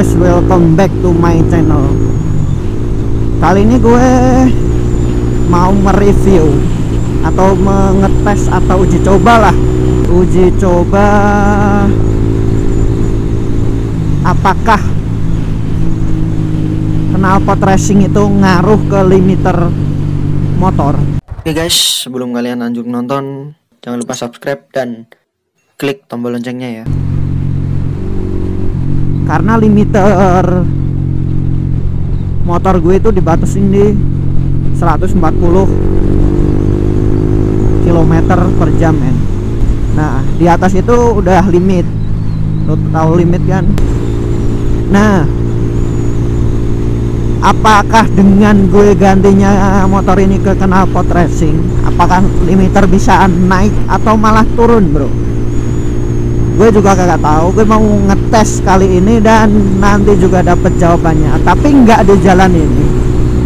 guys, welcome back to my channel. Kali ini gue mau mereview Atau mengetes atau uji coba lah. Uji coba Apakah knalpot racing itu ngaruh ke limiter motor? Oke guys, sebelum kalian lanjut nonton, jangan lupa subscribe dan klik tombol loncengnya ya. Karena limiter. Motor gue itu dibatasin di 140 km per jam men. Nah di atas itu udah limit. Lo tahu limit kan? Nah apakah dengan gue gantinya motor ini ke knalpot racing apakah limiter bisa naik atau malah turun bro gue juga kagak tahu. Gue mau ngetes kali ini dan nanti juga dapet jawabannya. Tapi nggak di jalan ini.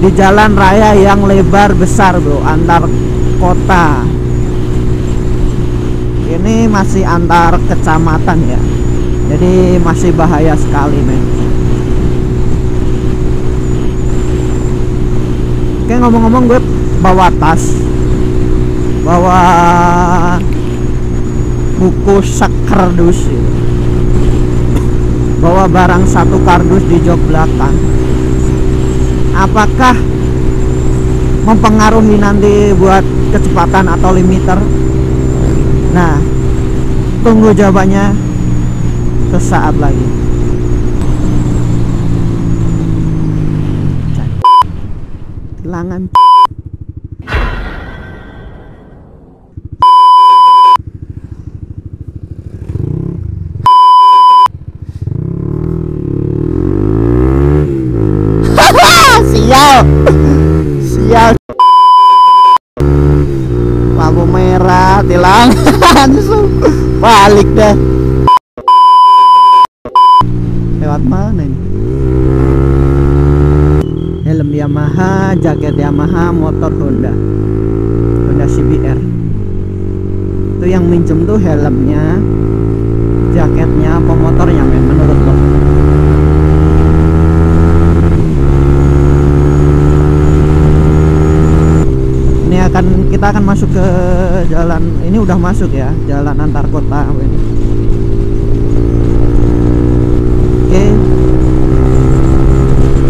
Di jalan raya yang lebar besar bro. Antar kota. Ini masih antar kecamatan ya. Jadi masih bahaya sekali men. Oke ngomong-ngomong gue bawa tas. Bawa buku sekardus bawa barang satu kardus di jok belakang. Apakah mempengaruhi nanti buat kecepatan atau limiter? Nah tunggu jawabannya sesaat lagi. Kehilangan balik dah. Lewat mana ini? Helm Yamaha jaket Yamaha motor Honda. Honda CBR itu yang minjem tuh helmnya jaketnya apa motornya men menurut lo ini akan kita akan masuk ke jalan ini udah masuk ya jalan antar kota. Ini oke.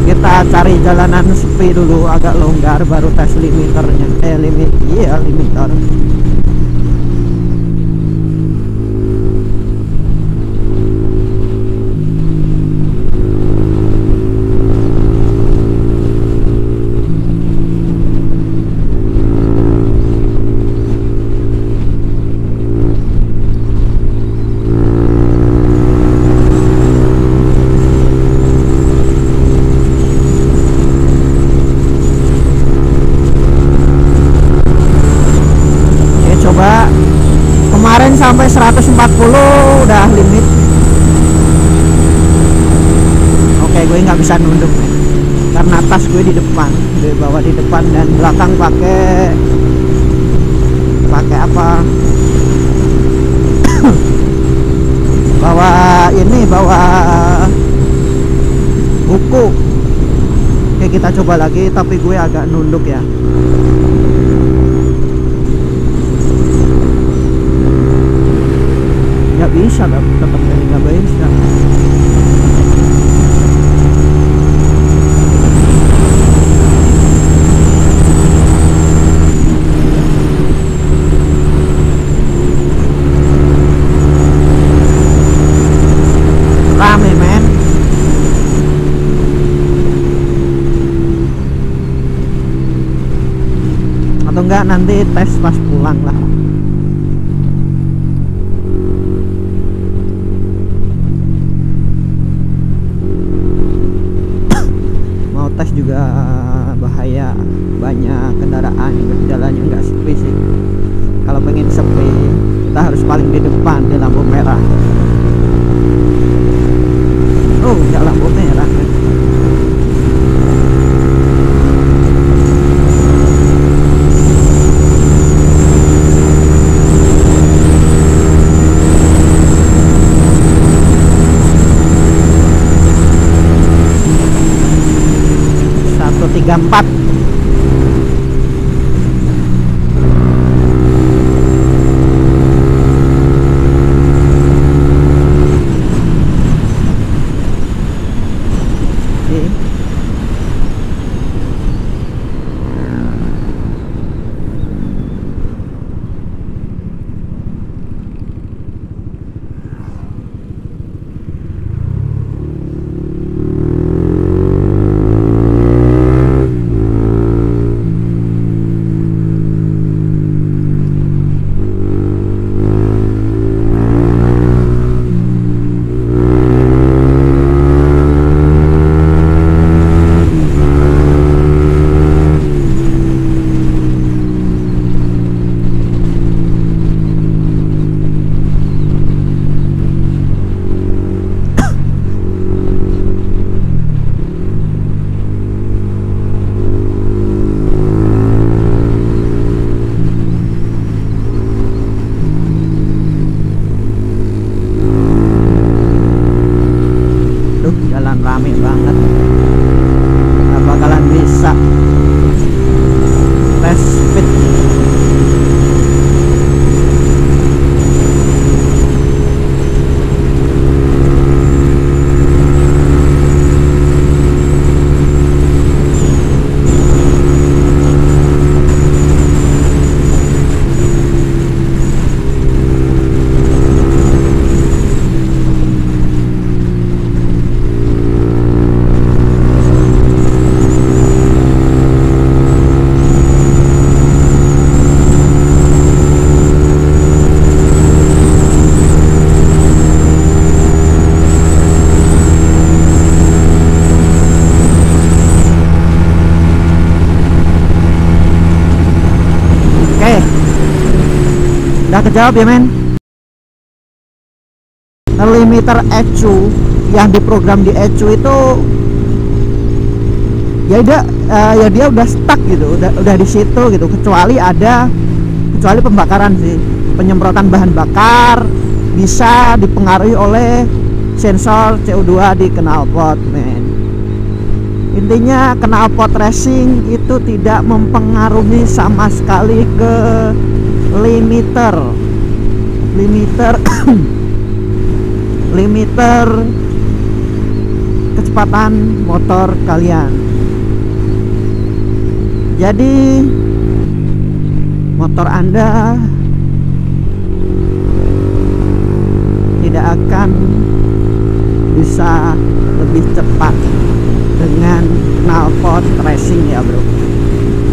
Kita cari jalanan sepi dulu agak longgar baru tes limiternya. Eh limit iya limiter Oke coba kemarin sampai 140 udah limit. Oke gue nggak bisa nunduk karena tas gue di depan gue bawa di depan dan belakang pakai pakai apa? Bawa ini bawa buku. Oke kita coba lagi tapi gue agak nunduk ya bisa tetap nggak bisa atau enggak nanti tes pas pulang lah kendaraan itu jalannya enggak sepi sih. Kalau pengen sepi kita harus paling di depan di lampu merah. Oh ya lampu merah. Tiga empat. Udah kejawab ya, men? Limiter ECU yang diprogram di ECU itu ya dia eh, ya dia udah stuck gitu, udah udah di situ gitu. Kecuali ada kecuali pembakaran sih. Penyemprotan bahan bakar bisa dipengaruhi oleh sensor CO2 di knalpot, men intinya knalpot racing itu tidak mempengaruhi sama sekali ke limiter. Limiter. Limiter kecepatan motor kalian. Jadi motor anda tidak akan bisa lebih cepat dengan knalpot racing ya bro.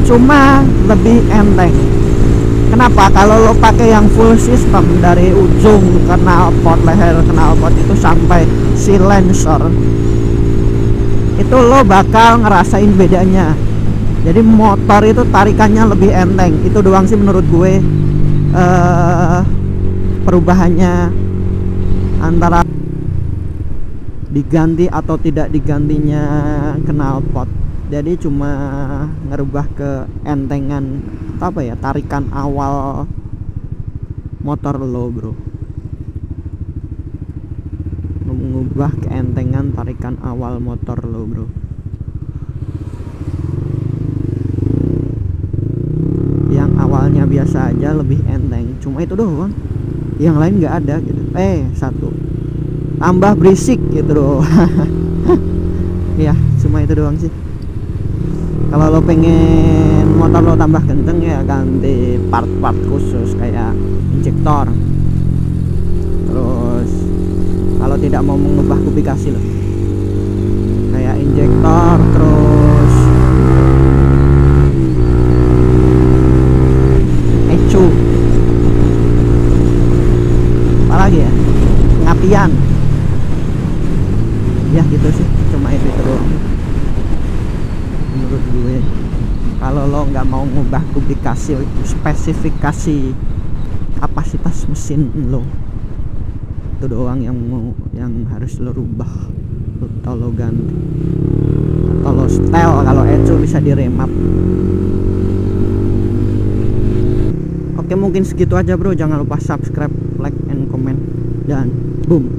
Cuma lebih enteng kenapa? Kalau lo pakai yang full system dari ujung knalpot leher knalpot itu sampai silencer itu lo bakal ngerasain bedanya. Jadi motor itu tarikannya lebih enteng. Itu doang sih menurut gue eh perubahannya antara diganti atau tidak digantinya knalpot jadi cuma ngerubah ke entengan apa ya tarikan awal motor lo bro. Mengubah keentengan tarikan awal motor lo bro. Yang awalnya biasa aja lebih enteng cuma itu doang. Yang lain nggak ada gitu. Eh satu. Tambah berisik gitu loh. Ya cuma itu doang sih kalau lo pengen motor lo tambah kenceng ya ganti part-part khusus kayak injektor. Terus kalau tidak mau mengubah kubikasi lo. Kayak injektor terus ecu. Apalagi ya? Pengapian. Ya gitu sih cuma itu itu doang menurut gue kalau lo nggak mau ngubah kubikasi spesifikasi kapasitas mesin lo. Itu doang yang mau yang harus lo rubah atau lo ganti. Atau lo style kalau ecu bisa diremap oke mungkin segitu aja bro. Jangan lupa subscribe like and comment. Dan boom